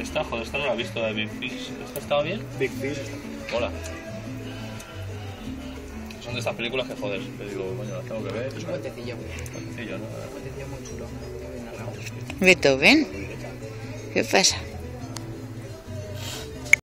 Esta, joder, esta no la he visto, de Big Fish. ¿Esta estaba bien? Big Fish. Hola. Son de estas películas que, joder, te digo, coño, las tengo que ver. Es un cuentecillo. Sencillo, ¿no? Un muy chulo. Beethoven. ¿Qué pasa?